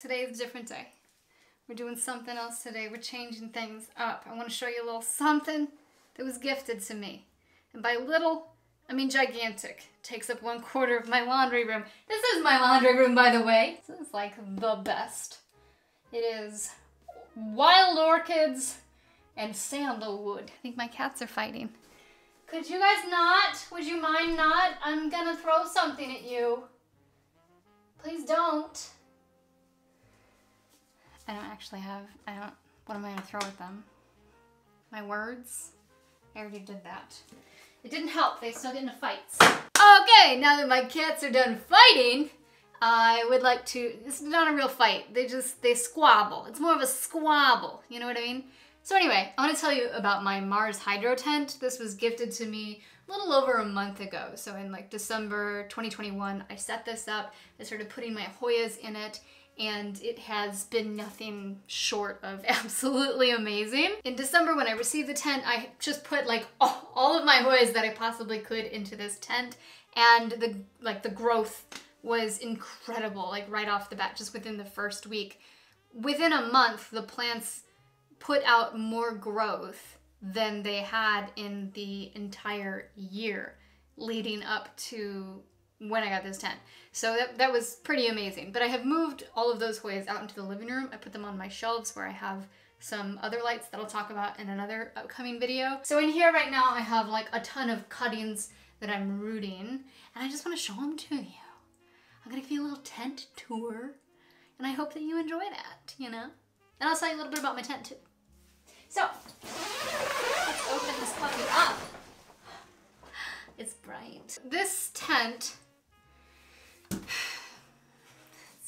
Today is a different day. We're doing something else today. We're changing things up. I want to show you a little something that was gifted to me. And by little, I mean gigantic. Takes up one quarter of my laundry room. This is my laundry room, by the way. This is like the best. It is wild orchids and sandalwood. I think my cats are fighting. Could you guys not? Would you mind not? I'm gonna throw something at you. Please don't. I don't actually have, I don't, what am I gonna throw at them? My words? I already did that. It didn't help, they still get into fights. Okay, now that my cats are done fighting, I would like to, this is not a real fight. They just, they squabble. It's more of a squabble, you know what I mean? So anyway, I want to tell you about my Mars Hydro tent. This was gifted to me a little over a month ago. So in like December 2021, I set this up. I started putting my Hoyas in it and it has been nothing short of absolutely amazing. In December when I received the tent, I just put like all of my Hoyas that I possibly could into this tent and the like the growth was incredible like right off the bat just within the first week. Within a month, the plants put out more growth than they had in the entire year leading up to when I got this tent. So that, that was pretty amazing. But I have moved all of those Hoyas out into the living room. I put them on my shelves where I have some other lights that I'll talk about in another upcoming video. So in here right now I have like a ton of cuttings that I'm rooting and I just want to show them to you. I'm gonna give you a little tent tour and I hope that you enjoy that, you know? And I'll tell you a little bit about my tent too. So, let's open this puppy up. It's bright. This tent, this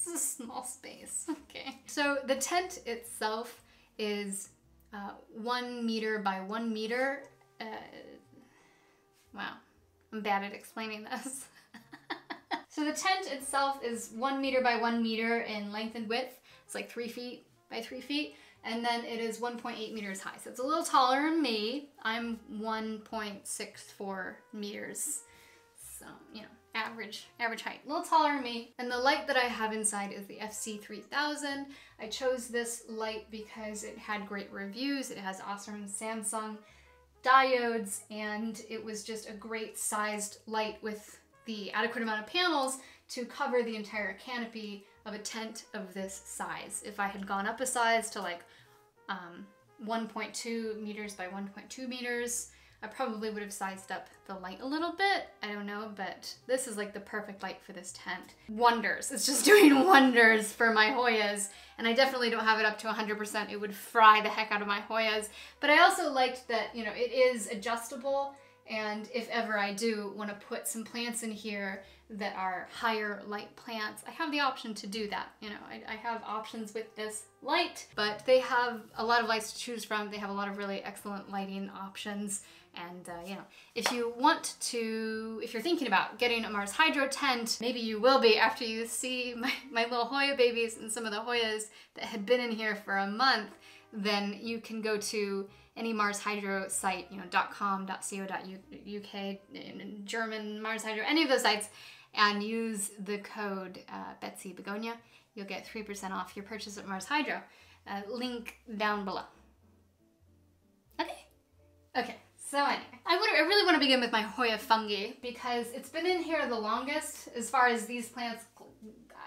is a small space, okay. So the tent itself is uh, one meter by one meter. Uh, wow, I'm bad at explaining this. so the tent itself is one meter by one meter in length and width. It's like three feet by three feet and then it is 1.8 meters high. So it's a little taller than me. I'm 1.64 meters. So, you know, average average height. A little taller than me. And the light that I have inside is the FC3000. I chose this light because it had great reviews. It has awesome Samsung diodes and it was just a great sized light with the adequate amount of panels to cover the entire canopy of a tent of this size. If I had gone up a size to like um, 1.2 meters by 1.2 meters, I probably would have sized up the light a little bit. I don't know, but this is like the perfect light for this tent. Wonders. It's just doing wonders for my Hoyas. And I definitely don't have it up to 100%. It would fry the heck out of my Hoyas. But I also liked that, you know, it is adjustable. And if ever I do want to put some plants in here that are higher light plants, I have the option to do that. You know, I, I, have options with this light, but they have a lot of lights to choose from. They have a lot of really excellent lighting options. And, uh, you know, if you want to, if you're thinking about getting a Mars Hydro tent, maybe you will be after you see my, my little Hoya babies and some of the Hoyas that had been in here for a month, then you can go to any Mars Hydro site, you know, .com, .co.uk, German Mars Hydro, any of those sites, and use the code uh, Betsy Begonia. You'll get 3% off your purchase at Mars Hydro. Uh, link down below. Okay? Okay, so anyway, I, would, I really want to begin with my Hoya fungii because it's been in here the longest as far as these plants,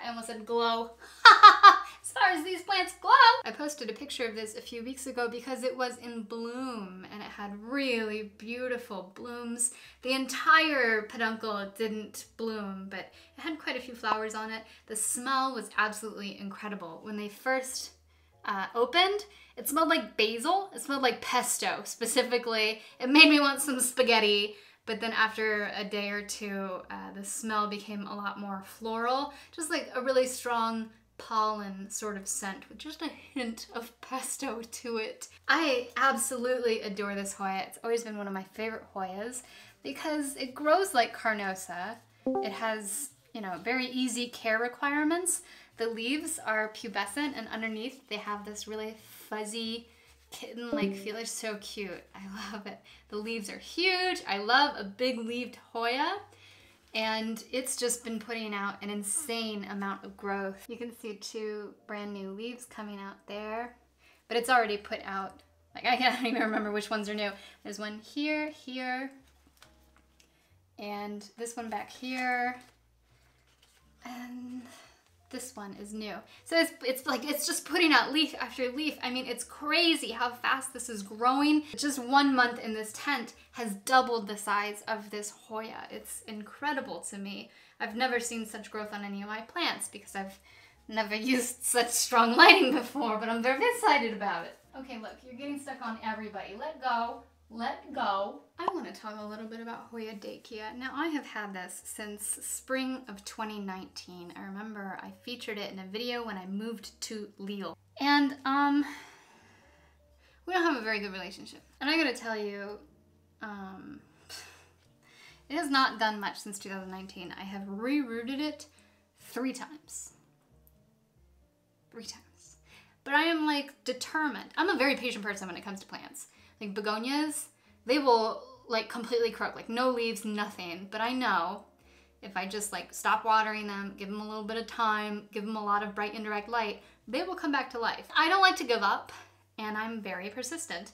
I almost said glow. as far as these plants glow. I posted a picture of this a few weeks ago because it was in bloom and it had really beautiful blooms. The entire peduncle didn't bloom, but it had quite a few flowers on it. The smell was absolutely incredible. When they first uh, opened, it smelled like basil. It smelled like pesto specifically. It made me want some spaghetti. But then after a day or two, uh, the smell became a lot more floral, just like a really strong pollen sort of scent with just a hint of pesto to it. I absolutely adore this Hoya. It's always been one of my favorite Hoyas because it grows like Carnosa. It has, you know, very easy care requirements. The leaves are pubescent and underneath they have this really fuzzy kitten-like feel. It's so cute. I love it. The leaves are huge. I love a big leaved Hoya. and it's just been putting out an insane amount of growth. You can see two brand new leaves coming out there, but it's already put out, like I can't even remember which ones are new. There's one here, here, and this one back here, and this one is new. So it's, it's like, it's just putting out leaf after leaf. I mean, it's crazy how fast this is growing. Just one month in this tent has doubled the size of this Hoya. It's incredible to me. I've never seen such growth on any of my plants because I've never used such strong lighting before, but I'm very excited about it. Okay, look, you're getting stuck on everybody. Let go let go. I want to talk a little bit about Hoya Daikya. Now I have had this since spring of 2019. I remember I featured it in a video when I moved to Lille. And um, we don't have a very good relationship. And I gotta tell you, um, it has not done much since 2019. I have rerouted it three times. Three times. But I am like determined. I'm a very patient person when it comes to plants. Like begonias, they will like completely croak, like no leaves, nothing. But I know if I just like stop watering them, give them a little bit of time, give them a lot of bright indirect light, they will come back to life. I don't like to give up and I'm very persistent.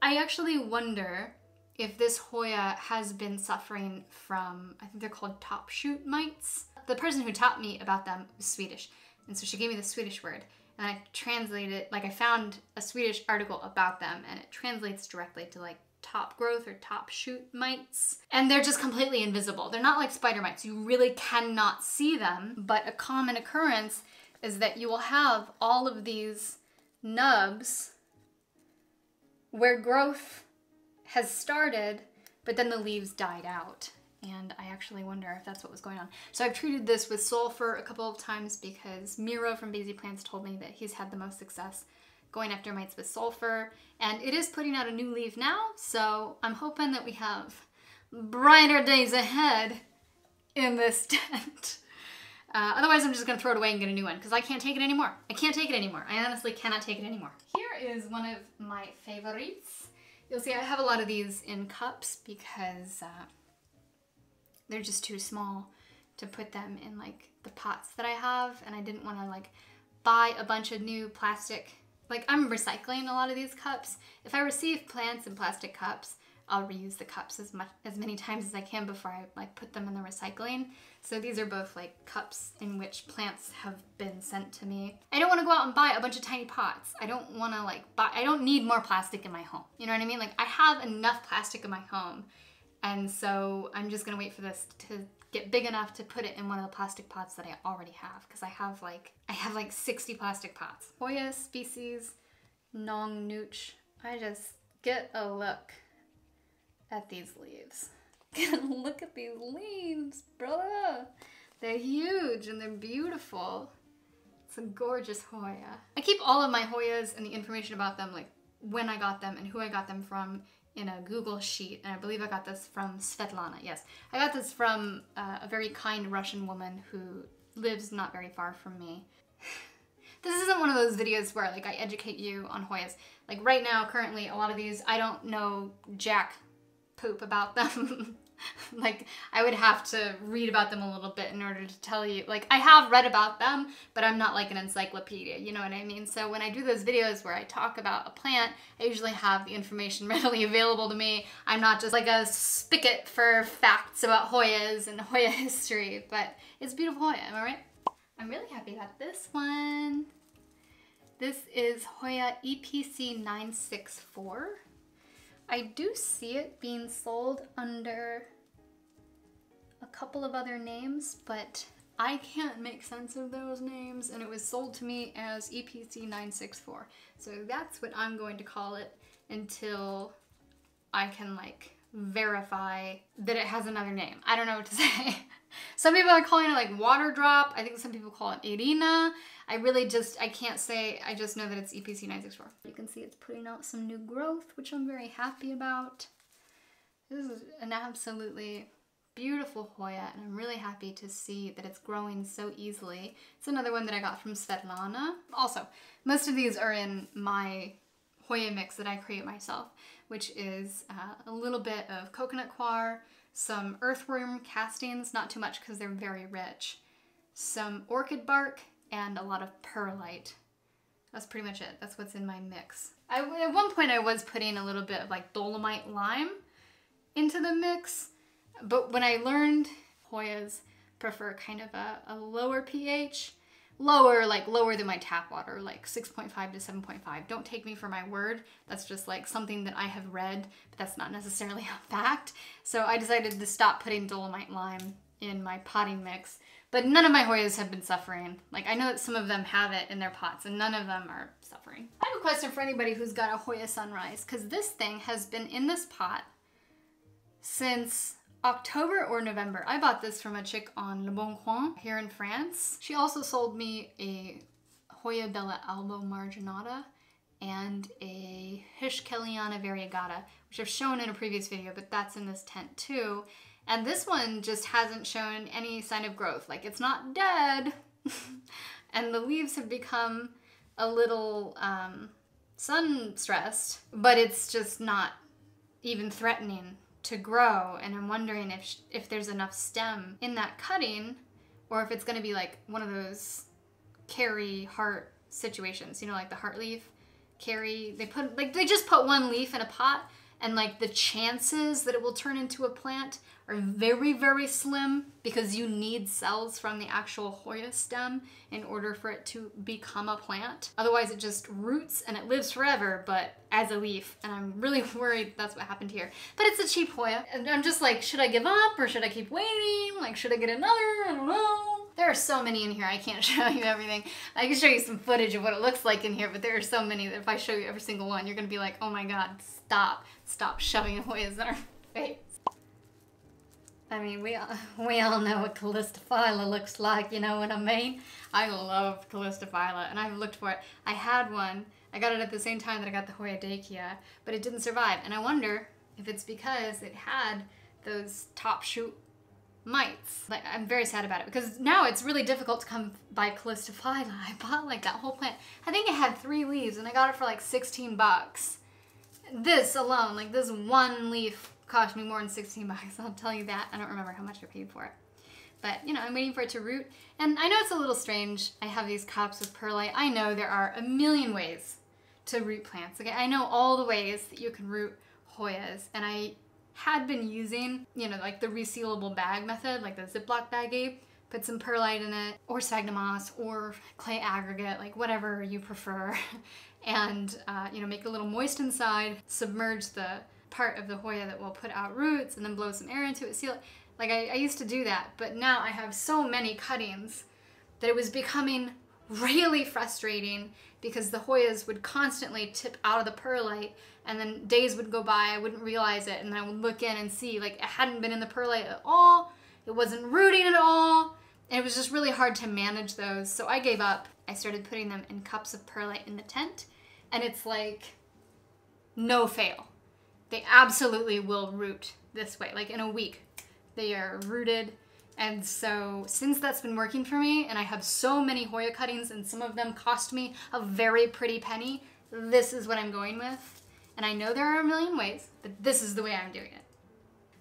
I actually wonder if this Hoya has been suffering from, I think they're called top shoot mites. The person who taught me about them was Swedish. And so she gave me the Swedish word and I translated, like I found a Swedish article about them and it translates directly to like top growth or top shoot mites. And they're just completely invisible. They're not like spider mites. You really cannot see them, but a common occurrence is that you will have all of these nubs where growth has started, but then the leaves died out and I actually wonder if that's what was going on. So I've treated this with sulfur a couple of times because Miro from Busy Plants told me that he's had the most success going after mites with sulfur, and it is putting out a new leaf now, so I'm hoping that we have brighter days ahead in this tent. Uh, otherwise, I'm just gonna throw it away and get a new one because I can't take it anymore. I can't take it anymore. I honestly cannot take it anymore. Here is one of my favorites. You'll see I have a lot of these in cups because uh, they're just too small to put them in like the pots that I have and I didn't want to like buy a bunch of new plastic like I'm recycling a lot of these cups. If I receive plants in plastic cups, I'll reuse the cups as much as many times as I can before I like put them in the recycling. So these are both like cups in which plants have been sent to me. I don't want to go out and buy a bunch of tiny pots. I don't want to like buy I don't need more plastic in my home. You know what I mean? Like I have enough plastic in my home and so I'm just gonna wait for this to get big enough to put it in one of the plastic pots that I already have because I have like I have like 60 plastic pots. Hoya species Nong Nooch. I just get a look at these leaves. Look at these leaves, brother. They're huge and they're beautiful. It's a gorgeous Hoya. I keep all of my Hoyas and the information about them, like when I got them and who I got them from in a Google sheet, and I believe I got this from Svetlana. Yes, I got this from uh, a very kind Russian woman who lives not very far from me. this isn't one of those videos where like I educate you on Hoyas. Like right now, currently, a lot of these I don't know jack poop about them. like I would have to read about them a little bit in order to tell you. Like I have read about them, but I'm not like an encyclopedia, you know what I mean? So when I do those videos where I talk about a plant, I usually have the information readily available to me. I'm not just like a spigot for facts about Hoyas and Hoya history, but it's beautiful Hoya, am I right? I'm really happy about this one. This is Hoya EPC 964. I do see it being sold under a couple of other names, but I can't make sense of those names, and it was sold to me as EPC 964. So that's what I'm going to call it until I can like verify that it has another name. I don't know what to say. some people are calling it like water drop. I think some people call it Irina. I really just, I can't say, I just know that it's EPC 964. You can see it's putting out some new growth, which I'm very happy about. This is an absolutely beautiful Hoya and I'm really happy to see that it's growing so easily. It's another one that I got from Svetlana. Also, most of these are in my Hoya mix that I create myself, which is uh, a little bit of coconut coir, some earthworm castings, not too much because they're very rich, some orchid bark, and a lot of perlite. That's pretty much it. That's what's in my mix. I, at one point I was putting a little bit of like dolomite lime into the mix, but when I learned Hoyas prefer kind of a, a lower pH, lower, like lower than my tap water, like 6.5 to 7.5. Don't take me for my word. That's just like something that I have read, but that's not necessarily a fact. So I decided to stop putting dolomite lime in my potting mix. But none of my Hoyas have been suffering. Like I know that some of them have it in their pots and none of them are suffering. I have a question for anybody who's got a Hoya Sunrise because this thing has been in this pot since October or November. I bought this from a chick on Le Bon Coin here in France. She also sold me a Hoya Bella Albo Marginata and a Hirschkellniana variegata, which I've shown in a previous video, but that's in this tent too. And this one just hasn't shown any sign of growth. Like it's not dead. and the leaves have become a little um, sun stressed, but it's just not even threatening to grow and I'm wondering if if there's enough stem in that cutting or if it's going to be like one of those carry heart situations, you know, like the heart leaf carry. They put like they just put one leaf in a pot and like the chances that it will turn into a plant are very, very slim because you need cells from the actual Hoya stem in order for it to become a plant. Otherwise, it just roots and it lives forever, but as a leaf. And I'm really worried that's what happened here. But it's a cheap Hoya. And I'm just like, should I give up or should I keep waiting? Like, should I get another? I don't know. There are so many in here, I can't show you everything. I can show you some footage of what it looks like in here, but there are so many that if I show you every single one, you're gonna be like, oh my god, stop. Stop shoving Hoyas in our face. I mean, we all, we all know what Callistophylla looks like, you know what I mean? I love Callistophylla, and I've looked for it. I had one. I got it at the same time that I got the Hoya but it didn't survive. And I wonder if it's because it had those top shoot mites. Like, I'm very sad about it because now it's really difficult to come by Callistophylla. I bought like that whole plant. I think it had three leaves and I got it for like 16 bucks. This alone, like this one leaf cost me more than 16 bucks, I'll tell you that. I don't remember how much I paid for it. But, you know, I'm waiting for it to root. And I know it's a little strange. I have these cups with perlite. I know there are a million ways to root plants. Okay, I know all the ways that you can root Hoyas. And I had been using, you know, like the resealable bag method, like the Ziploc baggie. Put some perlite in it, or sphagnum moss, or clay aggregate, like whatever you prefer. and, uh, you know, make it a little moist inside, submerge the part of the Hoya that will put out roots and then blow some air into it, seal it. Like I, I used to do that, but now I have so many cuttings that it was becoming really frustrating because the Hoyas would constantly tip out of the perlite and then days would go by, I wouldn't realize it, and then I would look in and see like it hadn't been in the perlite at all, it wasn't rooting at all, and it was just really hard to manage those. So I gave up. I started putting them in cups of perlite in the tent, and it's like no fail they absolutely will root this way. Like in a week, they are rooted. And so since that's been working for me and I have so many Hoya cuttings and some of them cost me a very pretty penny, this is what I'm going with. And I know there are a million ways, but this is the way I'm doing it.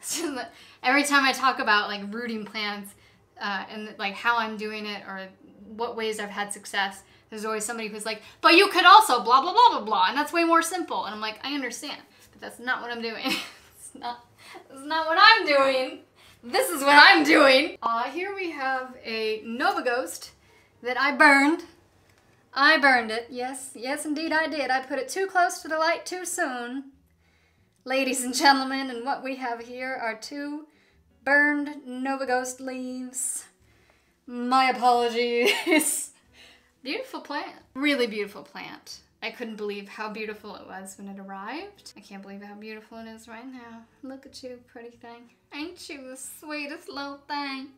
So every time I talk about like rooting plants uh, and like how I'm doing it or what ways I've had success, there's always somebody who's like, but you could also blah, blah, blah, blah, blah. And that's way more simple. And I'm like, I understand that's not what I'm doing. it's not, that's not what I'm doing. This is what I'm doing. Uh, here we have a Nova Ghost that I burned. I burned it. Yes, yes indeed I did. I put it too close to the light too soon. Ladies and gentlemen, and what we have here are two burned Nova Ghost leaves. My apologies. beautiful plant. Really beautiful plant. I couldn't believe how beautiful it was when it arrived. I can't believe how beautiful it is right now. Look at you, pretty thing. Ain't you the sweetest little thing?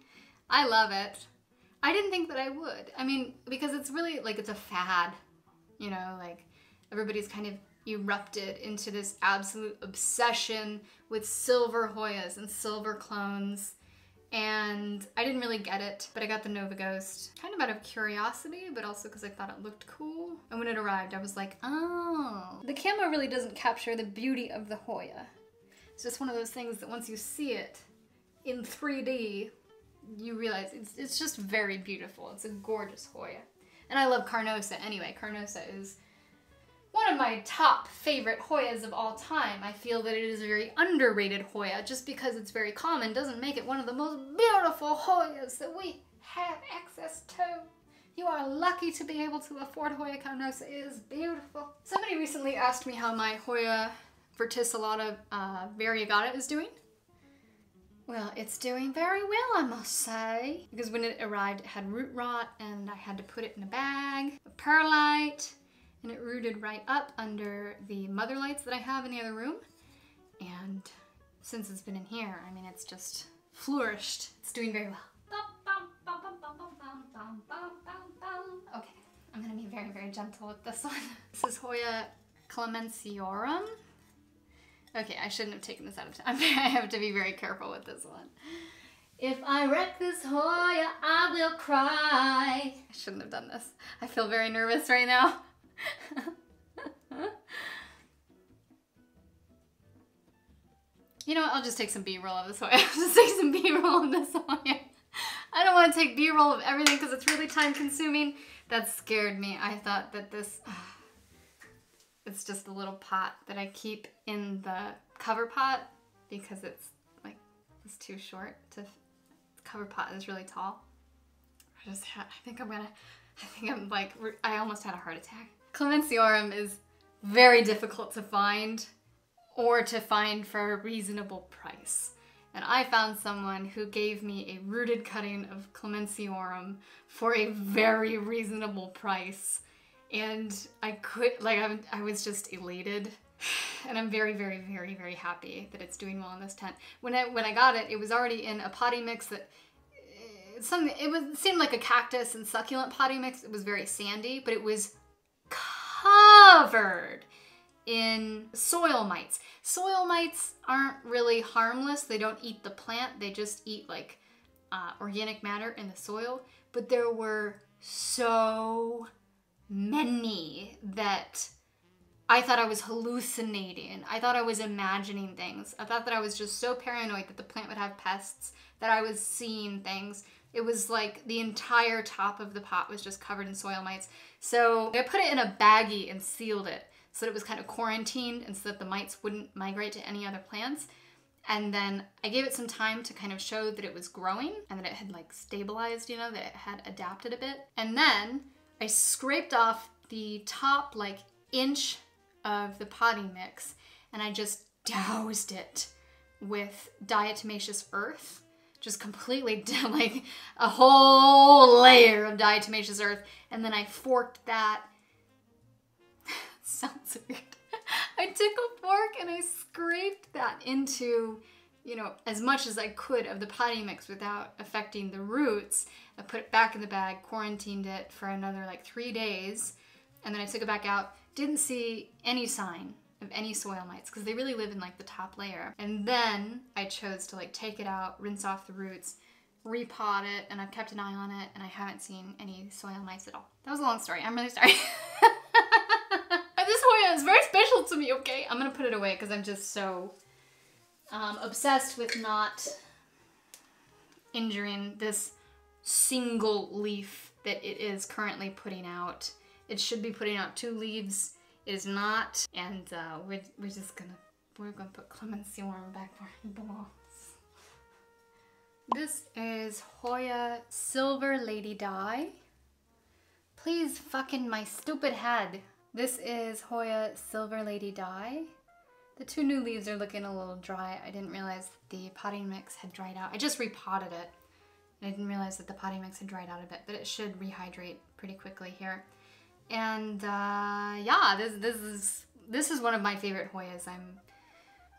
I love it. I didn't think that I would. I mean, because it's really like it's a fad, you know, like everybody's kind of erupted into this absolute obsession with silver Hoyas and silver clones and I didn't really get it, but I got the Nova Ghost kind of out of curiosity, but also because I thought it looked cool. And when it arrived, I was like, oh. The camera really doesn't capture the beauty of the Hoya. It's just one of those things that once you see it, in 3D, you realize it's, it's just very beautiful. It's a gorgeous Hoya. And I love Carnosa anyway. Carnosa is one of my top favorite Hoyas of all time. I feel that it is a very underrated Hoya. Just because it's very common doesn't make it one of the most beautiful Hoyas that we have access to. You are lucky to be able to afford Hoya Carnosa. It is beautiful. Somebody recently asked me how my Hoya verticillata uh, variegata is doing. Well, it's doing very well, I must say. Because when it arrived, it had root rot and I had to put it in a bag, a perlite, and it rooted right up under the mother lights that I have in the other room. And since it's been in here, I mean, it's just flourished. It's doing very well. Okay, I'm gonna be very, very gentle with this one. This is Hoya clemensiorum. Okay, I shouldn't have taken this out of time. I have to be very careful with this one. If I wreck this Hoya, I will cry. I shouldn't have done this. I feel very nervous right now. you know what? I'll just take some B-roll of this Hoya. I'll just take some B-roll of this Hoya. I don't want to take B-roll of everything because it's really time consuming. That scared me. I thought that this... Uh, it's just a little pot that I keep in the cover pot because it's like it's too short to cover pot is really tall. I just I think I'm gonna I think I'm like I almost had a heart attack. Clemensiorum is very difficult to find or to find for a reasonable price. And I found someone who gave me a rooted cutting of Clemensiorum for a very reasonable price and I could like I'm, I was just elated and I'm very very very very happy that it's doing well in this tent. When I when I got it, it was already in a potting mix that eh, something it was seemed like a cactus and succulent potting mix. It was very sandy, but it was covered in soil mites. Soil mites aren't really harmless. They don't eat the plant. They just eat like uh, organic matter in the soil. But there were so many that I thought I was hallucinating. I thought I was imagining things. I thought that I was just so paranoid that the plant would have pests that I was seeing things. It was like the entire top of the pot was just covered in soil mites. So I put it in a baggie and sealed it so that it was kind of quarantined and so that the mites wouldn't migrate to any other plants. And then I gave it some time to kind of show that it was growing and that it had like stabilized, you know, that it had adapted a bit. And then I scraped off the top like inch of the potting mix and I just doused it with diatomaceous earth. Just completely like a whole layer of diatomaceous earth. And then I forked that. sounds weird. I took a fork and I scraped that into you know, as much as I could of the potting mix without affecting the roots. I put it back in the bag, quarantined it for another like three days, and then I took it back out. Didn't see any sign of any soil mites because they really live in like the top layer. And then I chose to like take it out, rinse off the roots, repot it, and I've kept an eye on it, and I haven't seen any soil mites at all. That was a long story. I'm really sorry. this Hoya is very special to me, okay? I'm gonna put it away because I'm just so um, obsessed with not injuring this single leaf that it is currently putting out. It should be putting out two leaves. Is not. And uh, we're, we're just gonna, we're gonna put Clemensiorum back where it belongs. This is Hoya Silver Lady Dye. Please fucking my stupid head. This is Hoya Silver Lady Dye. The two new leaves are looking a little dry. I didn't realize the potting mix had dried out. I just repotted it. I didn't realize that the potting mix had dried out a bit, but it should rehydrate pretty quickly here. And uh, yeah, this, this is this is one of my favorite Hoyas. I'm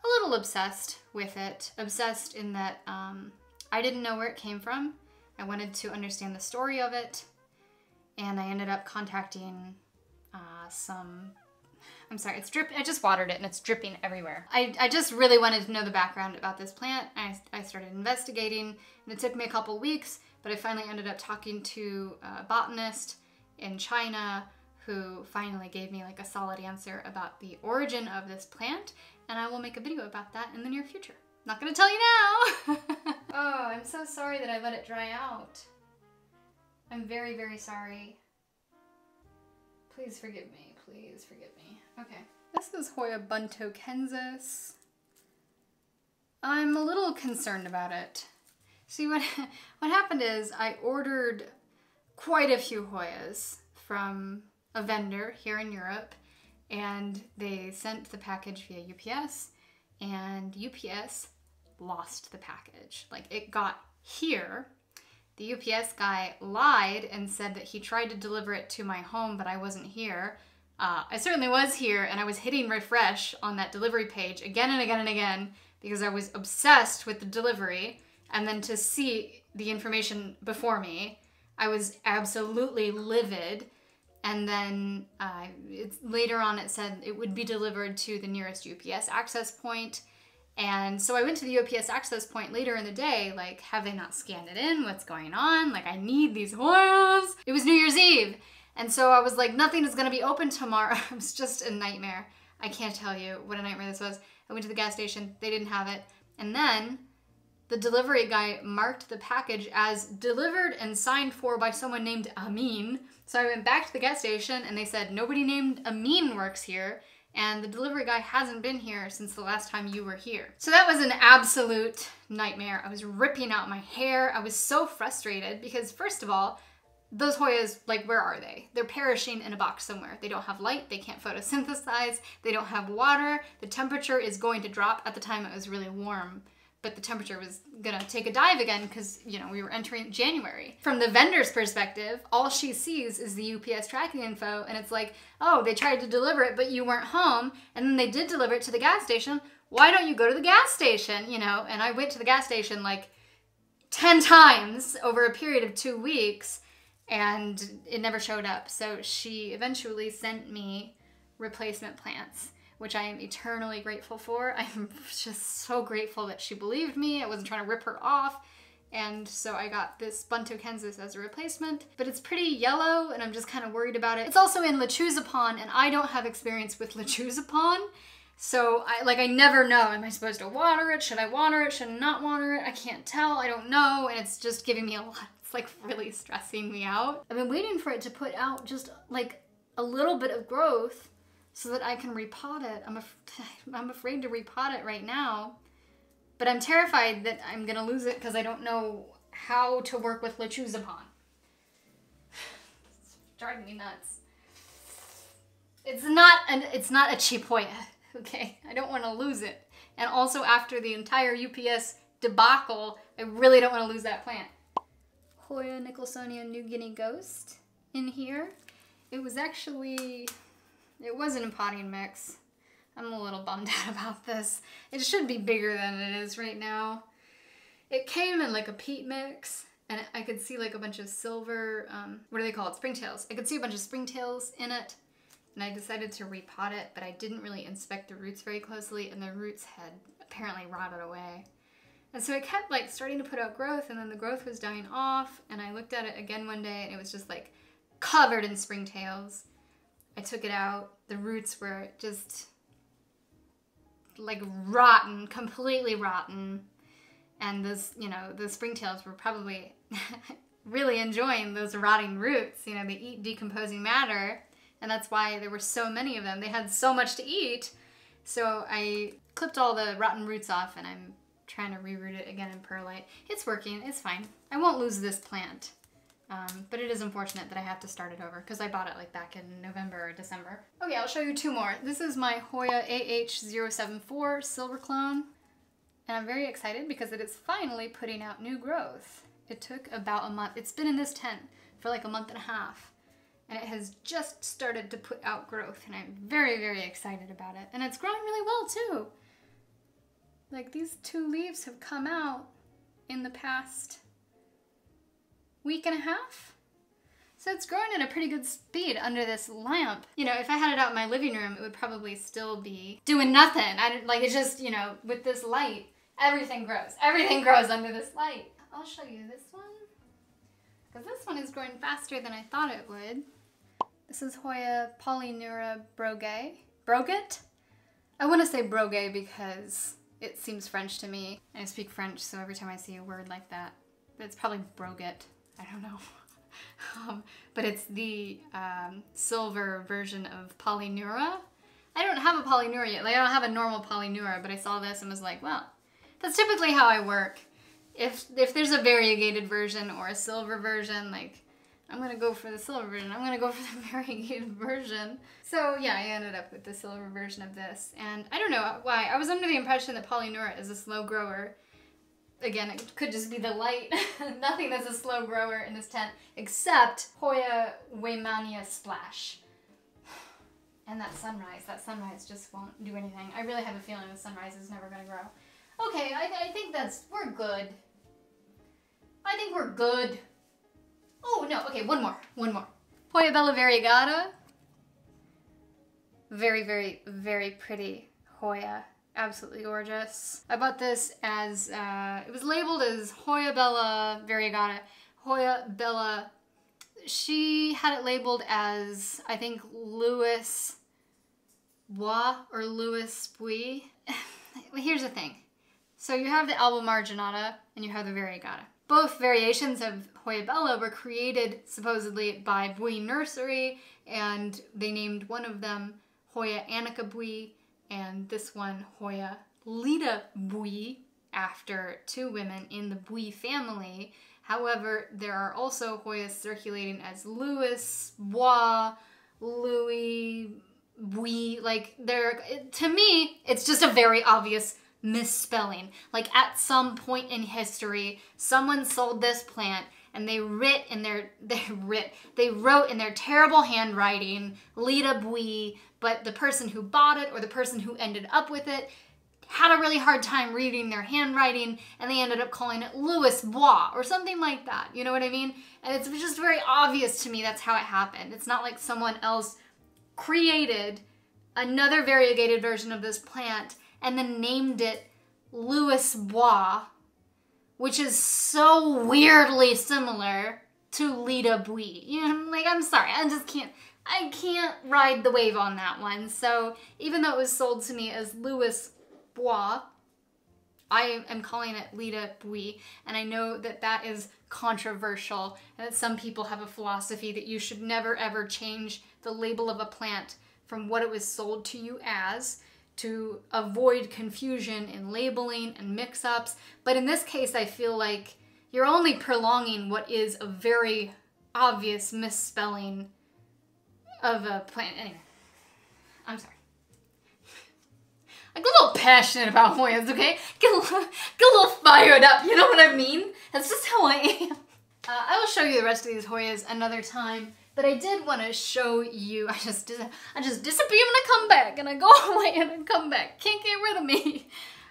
a little obsessed with it. Obsessed in that um, I didn't know where it came from. I wanted to understand the story of it. And I ended up contacting uh, some I'm sorry, it's dripping. I just watered it and it's dripping everywhere. I, I just really wanted to know the background about this plant. I, I started investigating and it took me a couple weeks, but I finally ended up talking to a botanist in China who finally gave me like a solid answer about the origin of this plant and I will make a video about that in the near future. Not gonna tell you now! Oh, I'm so sorry that I let it dry out. I'm very, very sorry. Please forgive me. Please forgive me. Okay. This is Hoya buntokensis. I'm a little concerned about it. See, what, what happened is I ordered quite a few Hoyas from a vendor here in Europe, and they sent the package via UPS, and UPS lost the package. Like, it got here. The UPS guy lied and said that he tried to deliver it to my home, but I wasn't here. Uh, I certainly was here, and I was hitting refresh on that delivery page again and again and again because I was obsessed with the delivery. And then to see the information before me, I was absolutely livid. And then uh, later on, it said it would be delivered to the nearest UPS access point. And so I went to the UPS access point later in the day, like, have they not scanned it in? What's going on? Like, I need these Hoyas. It was New Year's Eve. And so I was like, nothing is gonna be open tomorrow. it was just a nightmare. I can't tell you what a nightmare this was. I went to the gas station, they didn't have it. And then the delivery guy marked the package as delivered and signed for by someone named Amin. So I went back to the gas station and they said, nobody named Amin works here and the delivery guy hasn't been here since the last time you were here. So that was an absolute nightmare. I was ripping out my hair. I was so frustrated because first of all, those Hoyas, like, where are they? They're perishing in a box somewhere. They don't have light, they can't photosynthesize, they don't have water. The temperature is going to drop. At the time, it was really warm, but the temperature was gonna take a dive again because, you know, we were entering January. From the vendor's perspective, all she sees is the UPS tracking info, and it's like, oh, they tried to deliver it, but you weren't home, and then they did deliver it to the gas station. Why don't you go to the gas station? You know, and I went to the gas station like 10 times over a period of two weeks and it never showed up. So she eventually sent me replacement plants, which I am eternally grateful for. I'm just so grateful that she believed me. I wasn't trying to rip her off. And so I got this buntokensis as a replacement, but it's pretty yellow and I'm just kind of worried about it. It's also in Lechuza PON and I don't have experience with Lechuza PON. So I like I never know. Am I supposed to water it? Should I water it? Should I not water it? I can't tell. I don't know. And it's just giving me a lot It's like really stressing me out. I've been waiting for it to put out just like a little bit of growth so that I can repot it. I'm, af I'm afraid to repot it right now, but I'm terrified that I'm gonna lose it because I don't know how to work with Lechuza PON. it's driving me nuts. It's not an it's not a cheap Hoya, okay? I don't want to lose it. And also after the entire UPS debacle, I really don't want to lose that plant. Hoya Nicholsoniae New Guinea Ghost in here. It was actually, it wasn't a potting mix. I'm a little bummed out about this. It should be bigger than it is right now. It came in like a peat mix and I could see like a bunch of silver, um, what do they call it, springtails. I could see a bunch of springtails in it and I decided to repot it, but I didn't really inspect the roots very closely and the roots had apparently rotted away. And so it kept like starting to put out growth and then the growth was dying off and I looked at it again one day and it was just like covered in springtails. I took it out. The roots were just like rotten, completely rotten. And those, you know, the springtails were probably really enjoying those rotting roots. You know, they eat decomposing matter and that's why there were so many of them. They had so much to eat. So I clipped all the rotten roots off and I'm trying to reroot it again in perlite. It's working, it's fine. I won't lose this plant. Um, but it is unfortunate that I have to start it over because I bought it like back in November or December. Okay, I'll show you two more. This is my Hoya AH074 silver clone. And I'm very excited because it is finally putting out new growth. It took about a month. It's been in this tent for like a month and a half. And it has just started to put out growth and I'm very, very excited about it. And it's growing really well too. Like these two leaves have come out in the past week and a half. So it's growing at a pretty good speed under this lamp. You know, if I had it out in my living room, it would probably still be doing nothing. I like it's just, you know, with this light, everything grows. Everything grows under this light. I'll show you this one. Because this one is growing faster than I thought it would. This is Hoya Polyneura brogae. Broget? I want to say brogae because it seems French to me. I speak French, so every time I see a word like that, it's probably broget. I don't know. um, but it's the um, silver version of Polyneuria. I don't have a Polyneuria yet. Like, I don't have a normal Polyneuria, but I saw this and was like, well, that's typically how I work. If, if there's a variegated version or a silver version, like, I'm gonna go for the silver version. I'm gonna go for the variegated version. So yeah, I ended up with the silver version of this. And I don't know why. I was under the impression that Polyneuria is a slow grower. Again, it could just be the light. Nothing that's a slow grower in this tent except Hoya Weymania Splash. And that sunrise, that sunrise just won't do anything. I really have a feeling the sunrise is never gonna grow. Okay, I, I think that's, we're good. I think we're good. Oh, no, okay, one more, one more. Hoya Bella Variegata. Very, very, very pretty Hoya. Absolutely gorgeous. I bought this as, uh, it was labeled as Hoya Bella Variegata. Hoya Bella, she had it labeled as, I think, Louis Bois or Louis Bui. Here's the thing. So you have the Alba Marginata and you have the Variegata. Both variations of Hoya Bella were created supposedly by Bui Nursery, and they named one of them Hoya Annika Bui, and this one Hoya Lita Bui, after two women in the Bui family. However, there are also Hoyas circulating as Louis, Bois, Louis, Bui. Like, they're, to me, it's just a very obvious misspelling. Like at some point in history, someone sold this plant and they writ in their they writ they wrote in their terrible handwriting Lita Bui, but the person who bought it or the person who ended up with it had a really hard time reading their handwriting and they ended up calling it Louis Bois or something like that. You know what I mean? And it's just very obvious to me that's how it happened. It's not like someone else created another variegated version of this plant and then named it Louis Bois, which is so weirdly similar to Lita Bui. You know, like I'm sorry, I just can't I can't ride the wave on that one. So even though it was sold to me as Louis Bois, I am calling it Lita Bui, and I know that that is controversial, and that some people have a philosophy that you should never ever change the label of a plant from what it was sold to you as to avoid confusion in labeling and mix ups. But in this case, I feel like you're only prolonging what is a very obvious misspelling of a plant. Anyway, I'm sorry. I get a little passionate about Hoyas, okay? Get a little, get a little fired up, you know what I mean? That's just how I am. Uh, I will show you the rest of these Hoyas another time. But I did want to show you, I just, I just disappear and I come back, and I go away and I come back. Can't get rid of me.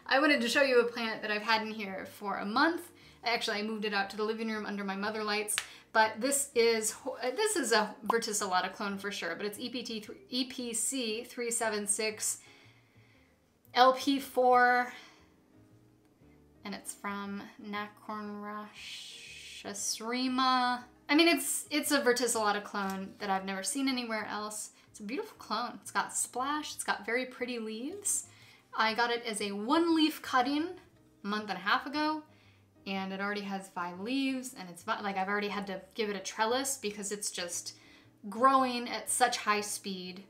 I wanted to show you a plant that I've had in here for a month. Actually, I moved it out to the living room under my mother lights. But this is this is a verticillata clone for sure, but it's EPT EPC 376 LP4 and it's from Nacornrashasrima I mean, it's it's a Verticillata clone that I've never seen anywhere else. It's a beautiful clone. It's got splash, it's got very pretty leaves. I got it as a one leaf cutting a month and a half ago, and it already has five leaves, and it's like I've already had to give it a trellis because it's just growing at such high speed.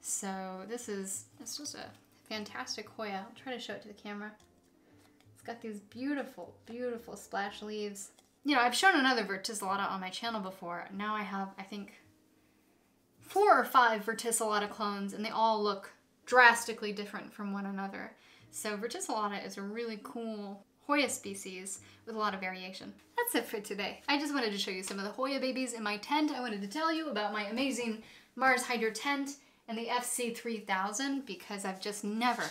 So this is, it's just a fantastic Hoya. I'll try to show it to the camera. It's got these beautiful, beautiful splash leaves you know, I've shown another Verticillata on my channel before. Now I have, I think, four or five Verticillata clones, and they all look drastically different from one another. So Verticillata is a really cool Hoya species with a lot of variation. That's it for today. I just wanted to show you some of the Hoya babies in my tent. I wanted to tell you about my amazing Mars Hydro tent and the FC3000 because I've just never,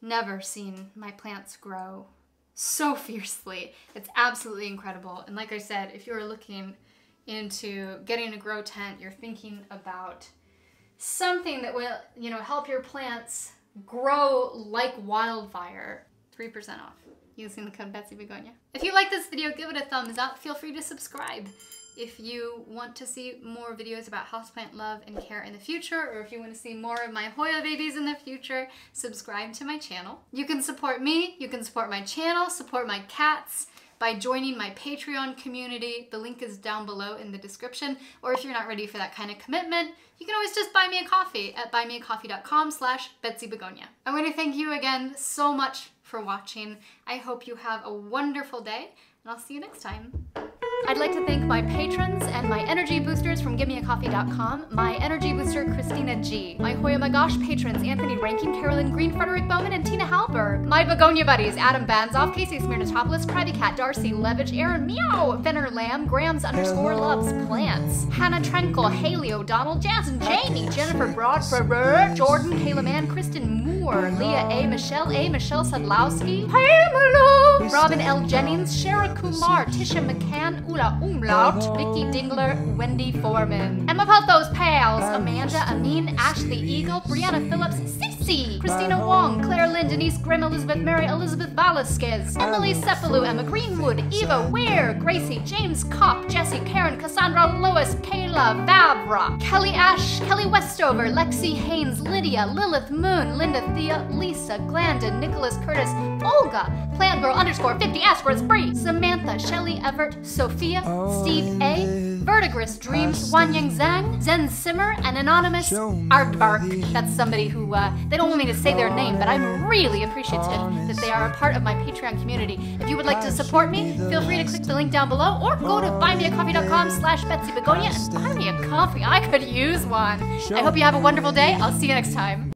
never seen my plants grow so fiercely. It's absolutely incredible. And like I said, if you're looking into getting a grow tent, you're thinking about something that will, you know, help your plants grow like wildfire, 3% off using the code Betsy Begonia. If you like this video, give it a thumbs up. Feel free to subscribe. If you want to see more videos about houseplant love and care in the future, or if you want to see more of my Hoya babies in the future, subscribe to my channel. You can support me, you can support my channel, support my cats, by joining my Patreon community. The link is down below in the description. Or if you're not ready for that kind of commitment, you can always just buy me a coffee at buymeacoffee.com slash Betsy Begonia. I want to thank you again so much for watching. I hope you have a wonderful day, and I'll see you next time. I'd like to thank my patrons and my energy boosters from GiveMeACoffee.com, my energy booster Christina G, my Hoya My Gosh patrons Anthony Rankin, Carolyn Green, Frederick Bowman, and Tina Halberg, my Begonia buddies Adam Banzoff, Casey Smirnotopoulos, Krabby Cat, Darcy Levitch, Aaron Meow, Fenner Lamb, Grams underscore loves plants, Hannah Trenkel, Haley O'Donnell, and Jamie, Jennifer Broadford, Jordan, Kayla Mann, Kristen Moore, Leah A, Michelle A, Michelle Sadlowski, Pamela, Robin L. Jennings, Shara Kumar, Tisha McCann, Ula Umlaut, Vicky Dingler, Wendy Foreman. Emma Pelthos pals, Amanda Amin, Ashley Eagle, Brianna Phillips, Cece, Christina Wong, Claire Lynn, Denise Grimm, Elizabeth Mary, Elizabeth Velasquez, Emily Sepalou, Emma Greenwood, Eva Weir, Gracie, James Kopp, Jesse, Karen, Cassandra, Lois, Kayla, Vavra, Kelly Ash, Kelly Westover, Lexi Haynes, Lydia, Lilith Moon, Linda Thea, Lisa, Glandon, Nicholas Curtis, Olga, Plant Girl underscore 50 Asper's Bree, Samantha, Shelly Everett, Sophia, Steve A, Vertigris Dreams, Wanyang Zhang, Zen Simmer, and Anonymous Aardvark. That's somebody who, uh, they don't want me to say their name, but I'm really appreciative that they are a part of my Patreon community. If you would like to support me, feel free to click the link down below or go to buymeacoffee.com slash Betsy Begonia and buy me a coffee. I could use one. I hope you have a wonderful day. I'll see you next time.